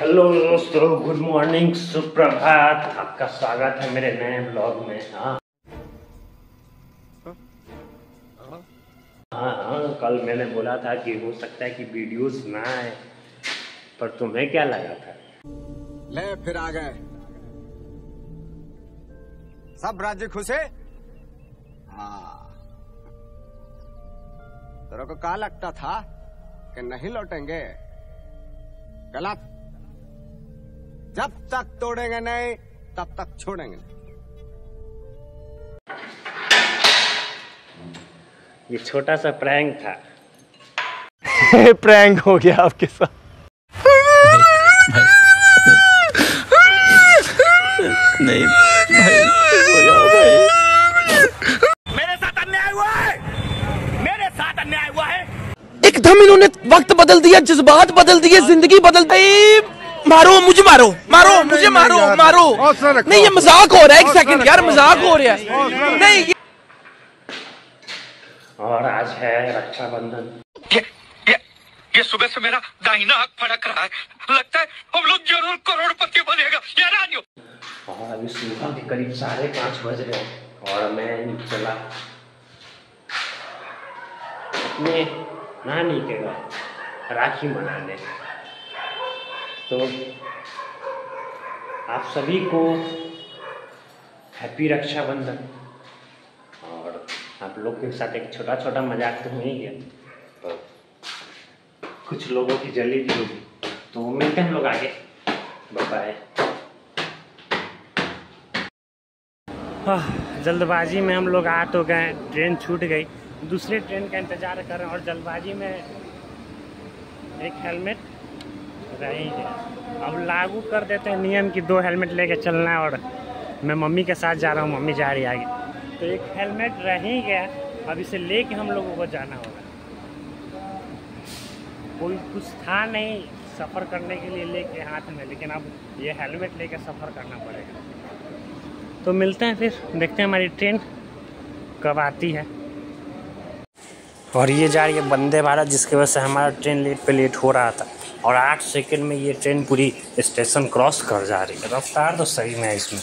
Hello दोस्तों good morning सुप्रभात। आपका स्वागत है मेरे नए ब्लॉग में। हाँ। हाँ हाँ कल मैंने बोला था कि हो सकता है कि वीडियोस ना आए, पर तुम्हें क्या लगा था? ले, फिर आ गए। सब राज्य खुश है? हाँ। तेरे को कहा लगता था कि नहीं लौटेंगे? गलत। जब तक तोड़ेंगे नहीं तब तक छोड़ेंगे। नहीं ये छोटा सा प्रैंक था। प्रैंक हो गया आपके साथ। नहीं मेरे साथ अन्याय हुआ है। मेरे साथ अन्याय हुआ है। एकदम इन्होंने वक्त बदल दिया जज्बात बदल दिए ज़िंदगी बदल गई मारो मुझे मारो मारो मुझे मारो मारो। नहीं ये मज़ाक हो रहा है एक सेकंड यार मज़ाक हो रहा है। नहीं और आज है रक्षाबंधन। ये, ये, ये सुबह से मेरा दाहिना हाथ फड़क रहा है। लगता है हम लोग ज़रूर करोड़पति बनेगा। ये रानियो और अभी सुबह के करीब साढ़े पाँच बज रहे हैं। और मैं चला अपने नानी के घर राखी मनाने। तो आप सभी को हैप्पी रक्षाबंधन। और आप लोग के साथ एक छोटा छोटा मज़ाक तो हो ही गया। तो कुछ लोगों की जली भी होगी। तो मिलते हैं हम लोग आगे। बाय जल्दबाजी में हम लोग आ तो गए, ट्रेन छूट गई। दूसरे ट्रेन का इंतज़ार कर रहे हैं और जल्दबाजी में एक हेलमेट रह ही। अब लागू कर देते हैं नियम कि दो हेलमेट लेके चलना है और मैं मम्मी के साथ जा रहा हूँ, मम्मी जा रही आगे। तो एक हेलमेट रह ही गया, अब इसे लेके हम लोगों को जाना होगा। कोई कुछ था नहीं सफ़र करने के लिए लेके हाथ में, लेकिन अब ये हेलमेट लेके सफ़र करना पड़ेगा। तो मिलते हैं फिर, देखते हैं हमारी ट्रेन कब आती है। और ये जा रही है वंदे भारत, जिसकी वजह से हमारा ट्रेन लेट पे लेट हो रहा था। और आठ सेकंड में ये ट्रेन पूरी स्टेशन क्रॉस कर जा रही है। रफ्तार तो सही में है इसमें।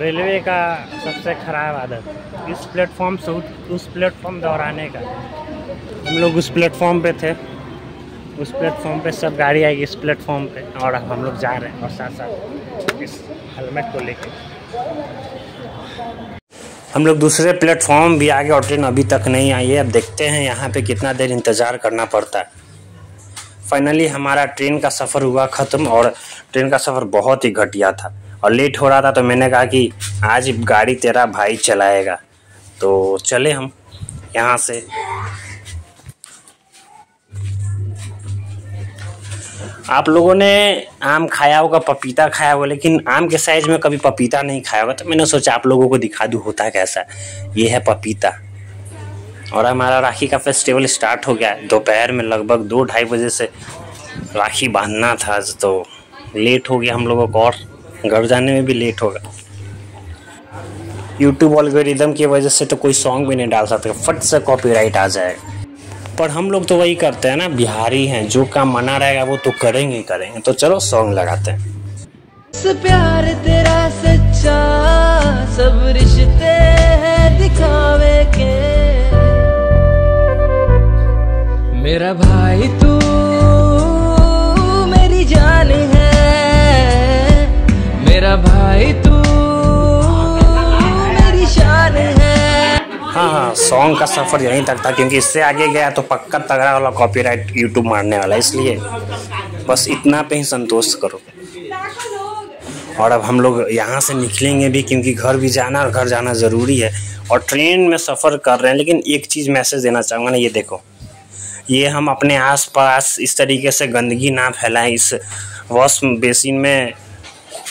रेलवे का सबसे खराब आदत। इस प्लेटफॉर्म से उस प्लेटफॉर्म दोहराने का। हम लोग उस प्लेटफॉर्म पे थे। उस प्लेटफॉर्म पे सब गाड़ी आएगी इस प्लेटफॉर्म पे और अब हम लोग जा रहे हैं और साथ साथ इस हेलमेट को लेके। हम लोग दूसरे प्लेटफॉर्म भी आ गए और ट्रेन अभी तक नहीं आई है। अब देखते हैं यहाँ पे कितना देर इंतज़ार करना पड़ता है। फाइनली हमारा ट्रेन का सफ़र हुआ ख़त्म और ट्रेन का सफ़र बहुत ही घटिया था। और लेट हो रहा था तो मैंने कहा कि आज गाड़ी तेरा भाई चलाएगा। तो चले हम यहाँ से। आप लोगों ने आम खाया होगा, पपीता खाया होगा, लेकिन आम के साइज़ में कभी पपीता नहीं खाया होगा। तो मैंने सोचा आप लोगों को दिखा दूँ होता कैसा। ये है पपीता। और हमारा राखी का फेस्टिवल स्टार्ट हो गया। है दोपहर में लगभग दो ढाई बजे से राखी बांधना था आज तो। लेट हो गया हम लोगों को और घर जाने में भी लेट होगा यूट्यूब algorithm की वजह से तो कोई सॉन्ग भी नहीं डाल सकते। फट से कॉपीराइट आ जाएगा पर हम लोग तो वही करते हैं ना, बिहारी हैं, जो काम मना रहेगा वो तो करेंगे करेंगे। तो चलो सॉन्ग लगाते हैं। प्यार तेरा सच्चा, सब मेरा भाई, तू मेरी जान है। मेरा भाई, तू मेरी शान है। हाँ हाँ सॉन्ग का सफ़र यहीं तक था, क्योंकि इससे आगे गया तो पक्का तगड़ा वाला कॉपीराइट यूट्यूब मारने वाला इसलिए। बस इतना पे ही संतोष करो। और अब हम लोग यहाँ से निकलेंगे भी, क्योंकि घर भी जाना और घर जाना ज़रूरी है। और ट्रेन में सफ़र कर रहे हैं, लेकिन एक चीज़ मैसेज देना चाहूँगा ना, ये देखो। ये हम अपने आसपास इस तरीके से गंदगी ना फैलाएँ। इस वॉश बेसिन में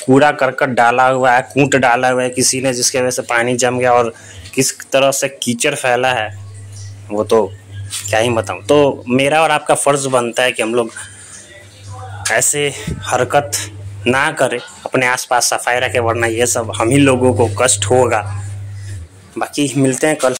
कूड़ा करकट डाला हुआ है, कूट डाला हुआ है किसी ने, जिसकी वजह से पानी जम गया और किस तरह से कीचड़ फैला है, वो तो क्या ही बताऊँ। तो मेरा और आपका फ़र्ज़ बनता है कि हम लोग ऐसे हरकत ना करें, अपने आसपास सफ़ाई रखें, वरना ये सब हम ही लोगों को कष्ट होगा। बाकी मिलते हैं कल।